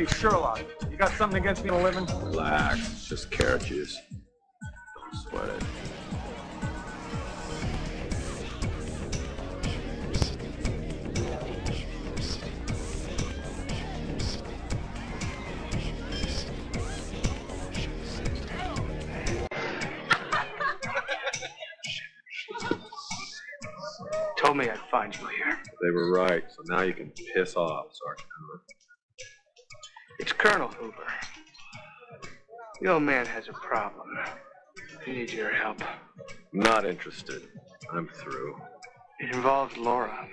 Hey, Sherlock, you got something against me to living? Relax, it's just carrot juice. Don't sweat it. Told me I'd find you here. They were right, so now you can piss off, Sergeant Hoover. It's Colonel Hoover. The old man has a problem. He needs your help. Not interested. I'm through. It involves Laura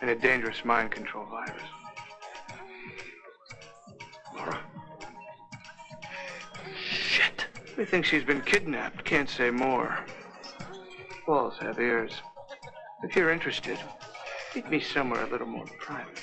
and a dangerous mind control virus. Laura? Shit. We think she's been kidnapped. Can't say more. Walls have ears. If you're interested, meet me somewhere a little more private.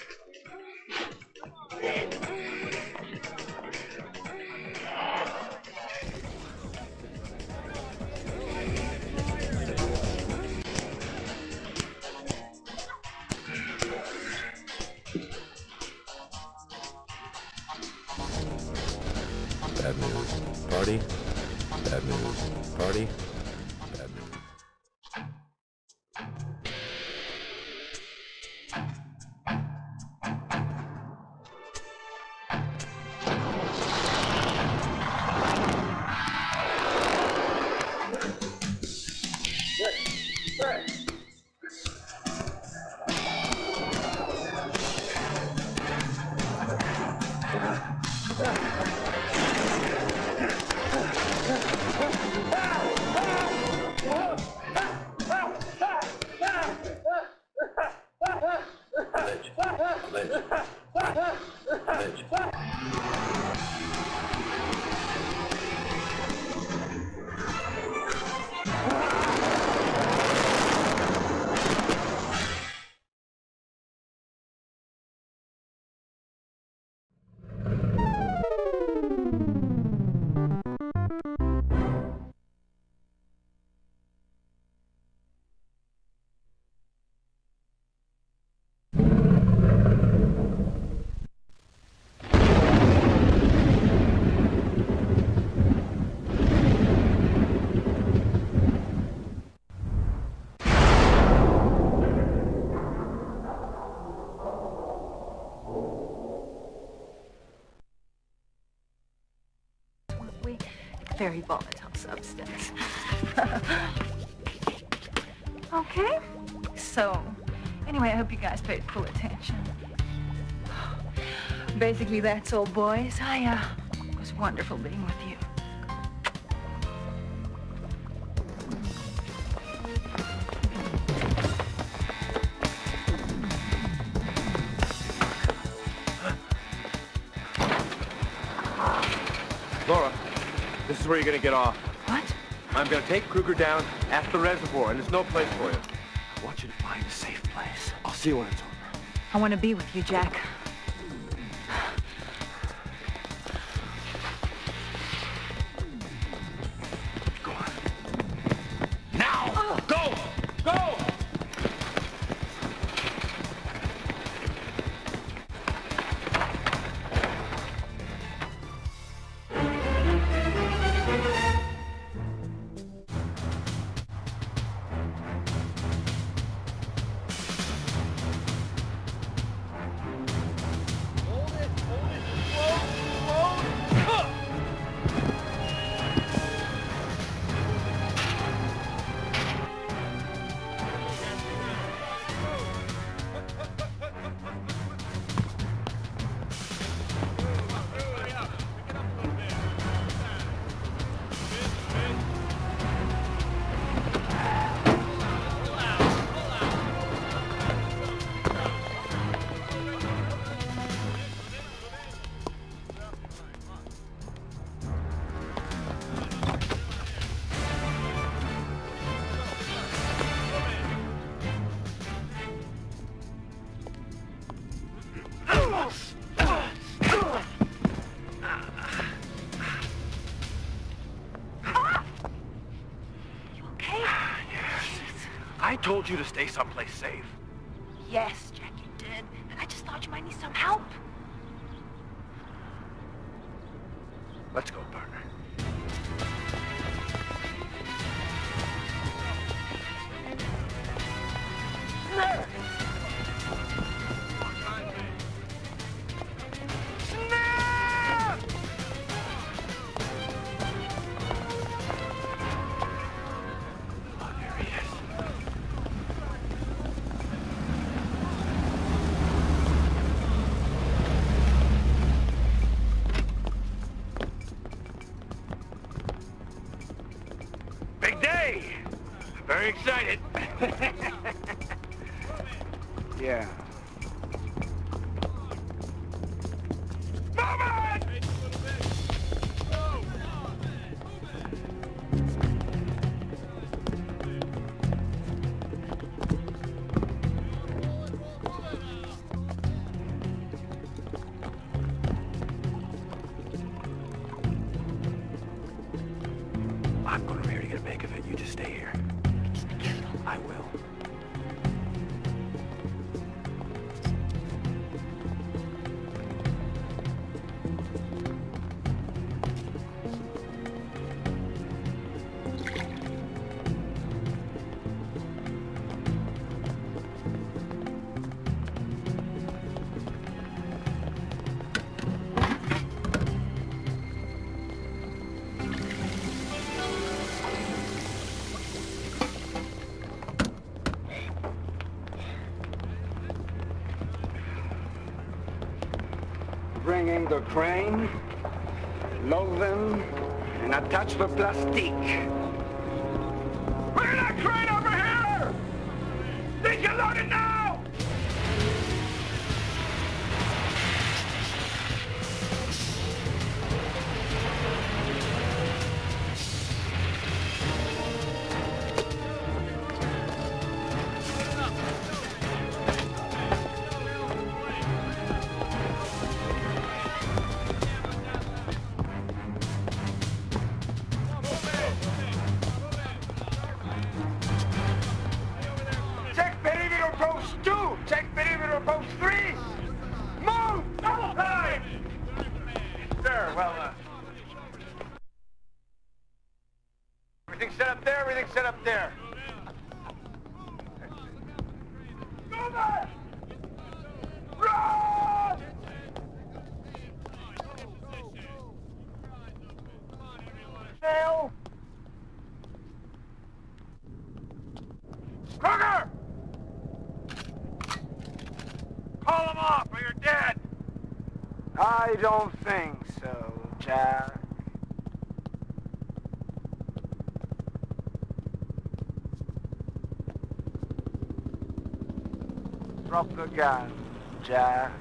Very volatile substance. okay. So, anyway, I hope you guys paid full attention. Basically, that's all, boys. I, uh, it was wonderful being with you. Where you're gonna get off. What? I'm gonna take Kruger down at the reservoir, and there's no place for you. I want you to find a safe place. I'll see you when it's over. I want to be with you, Jack. told you to stay someplace safe. Yes, Jack, you did. I just thought you might need some help. Let's go, partner. Very excited. yeah. Move! the crane, load them, and attach the plastique. hell? Kruger! Call him off or you're dead! I don't think so, Jack. Drop the gun, Jack.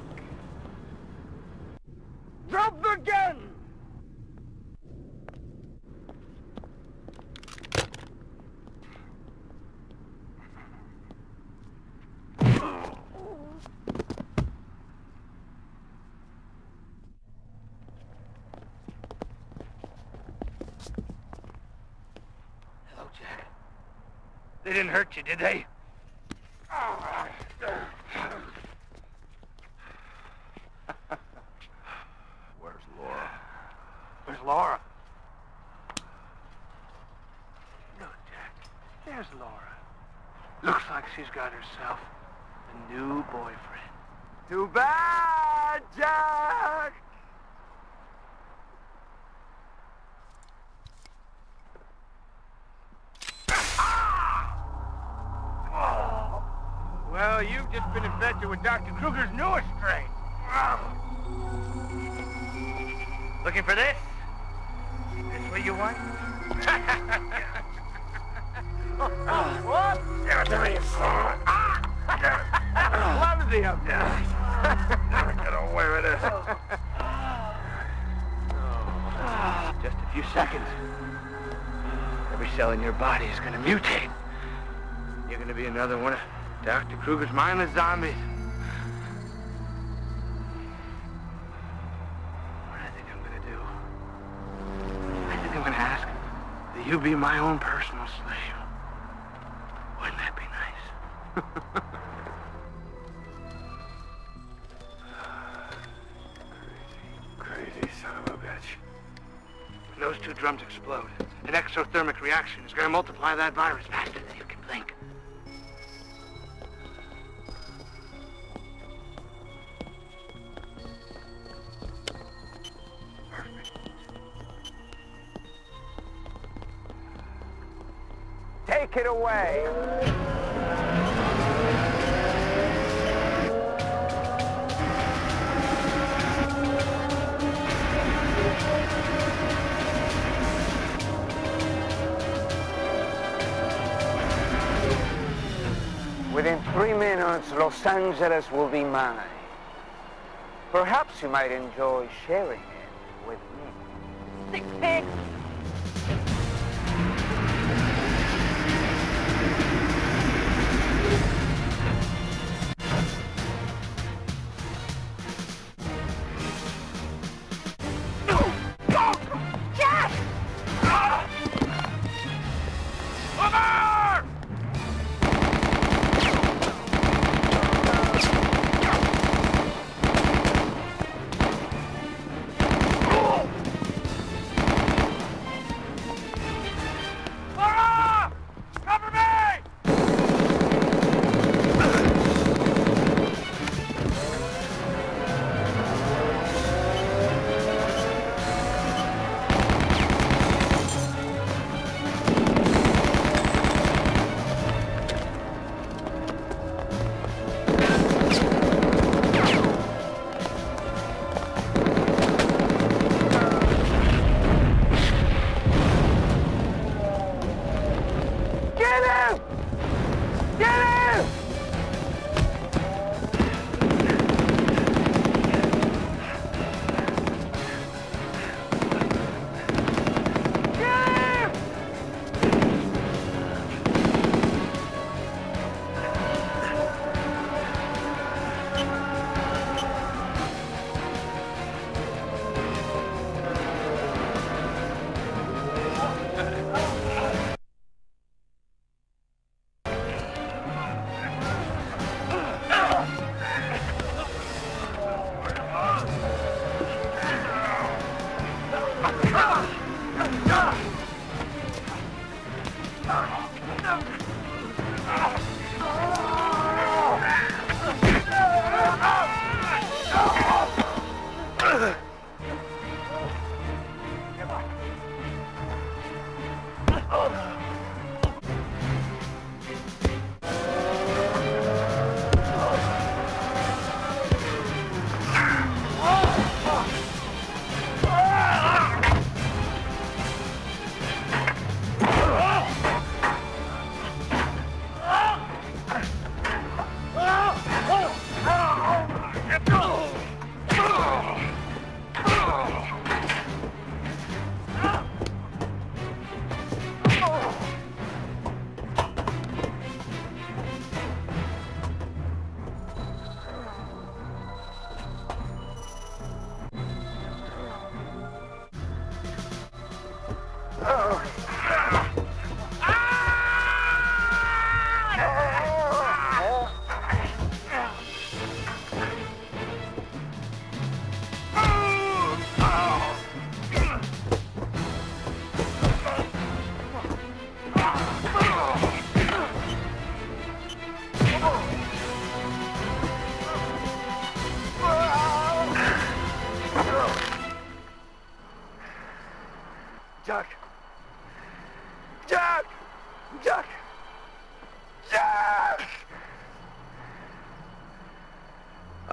They didn't hurt you, did they? Well, you've just been infected with Dr. Kruger's newest strain. Looking for this? This what you want? what? There it is. Clumsy up there. Never get away with this. Just a few seconds. Every cell in your body is gonna mutate. You're gonna be another one of... Dr. Kruger's mindless zombies. What I think I'm gonna do? I think I'm gonna ask that you be my own personal slave. Wouldn't that be nice? crazy, crazy son of a bitch. When those two drums explode, an exothermic reaction is gonna multiply that virus faster Within three minutes, Los Angeles will be mine. Perhaps you might enjoy sharing it with me. Six pigs.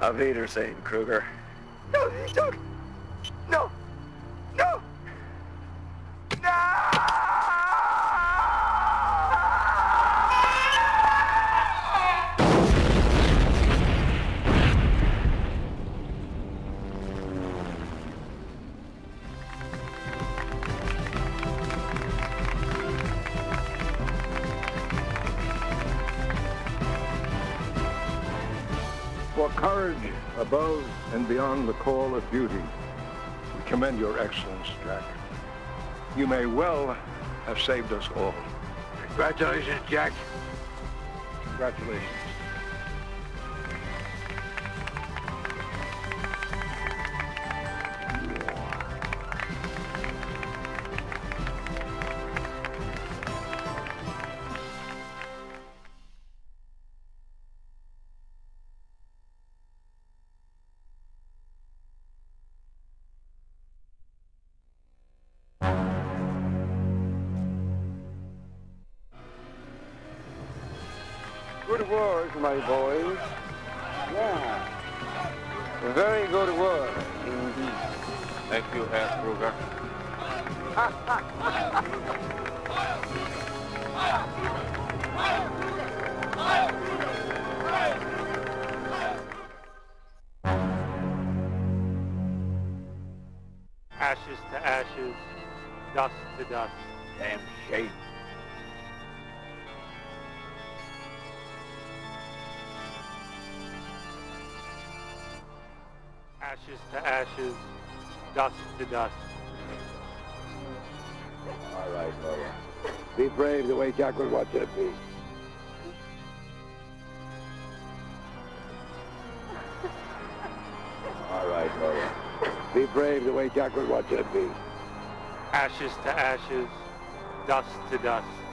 Auf Wiedersehen, Kruger. No! No! No! Duty, we commend your excellence, Jack. You may well have saved us all. Congratulations, Jack. Congratulations. Ashes to ashes, dust to dust. Damn shame. Ashes to ashes, dust to dust. Be brave the way Jack would want you to be. All right, Lola. Be brave the way Jack would want you to be. Ashes to ashes, dust to dust.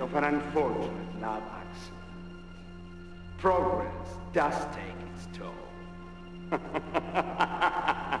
Of an unfortunate love accident. Progress does take its toll.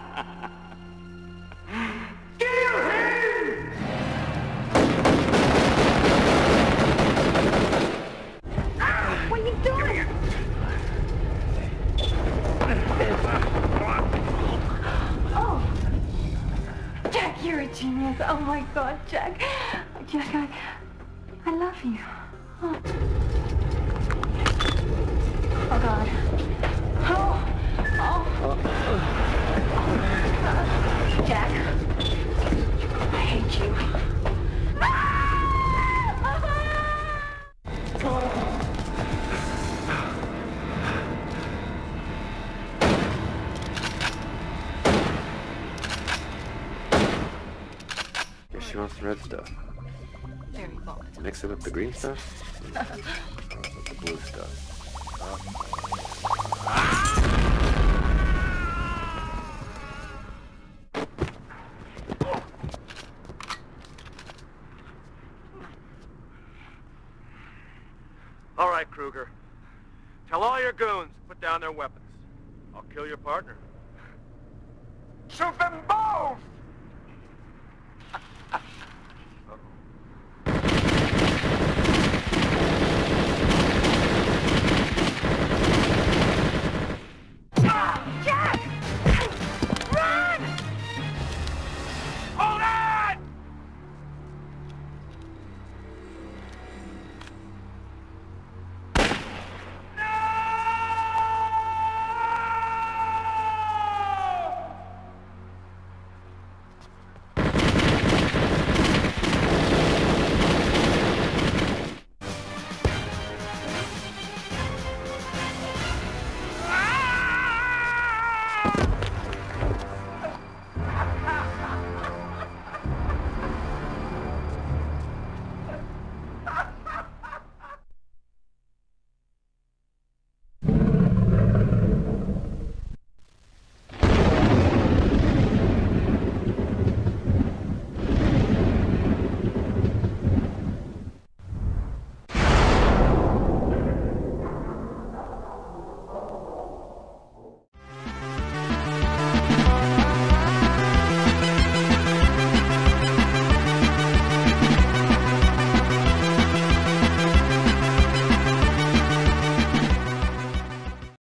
red stuff. Very volatile. Mix it with the green stuff? with the blue stuff? All right, Kruger. Tell all your goons to put down their weapons. I'll kill your partner. Shoot them both!